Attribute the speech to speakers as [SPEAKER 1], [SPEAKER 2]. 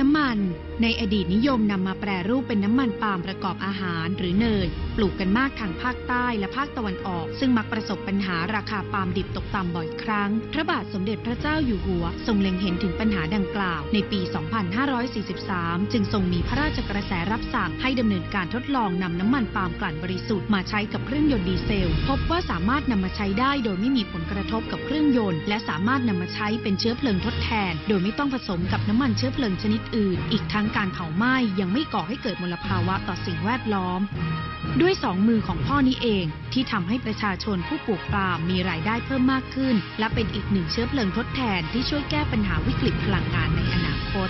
[SPEAKER 1] น้ำมัน ในอดีตนิยมนำมาแปรรูปเป็นน้ำมันปาล์มประกอบอาหารหรือเนย ปลูกกันมากทางภาคใต้และภาคตะวันออก ซึ่งมักประสบปัญหาราคาปาล์มดิบตกต่ำบ่อยครั้ง พระบาทสมเด็จพระเจ้าอยู่หัว ทรงเล็งเห็นถึงปัญหาดังกล่าว ในปี 2543 จึงทรงมีพระราชกระแสรับสั่งให้ดำเนินการทดลองนำน้ำมันปาล์มกลั่นบริสุทธิ์มาใช้กับเครื่องยนต์ดีเซล พบว่าสามารถนำมาใช้ได้โดยไม่มีผลกระทบกับเครื่องยนต์ และสามารถนำมาใช้เป็นเชื้อเพลิงทดแทน โดยไม่ต้องผสมกับน้ำมันเชื้อเพลิงชนิดอื่นอีกทั้งการเผาไหม้ยังไม่ก่อให้เกิดมลภาวะต่อสิ่งแวดล้อม ด้วยสองมือของพ่อนี้เองที่ทำให้ประชาชนผู้ปลูกปลามีรายได้เพิ่มมากขึ้น และเป็นอีกหนึ่งเชื้อเพลิงทดแทนที่ช่วยแก้ปัญหาวิกฤตพลังงานในอนาคต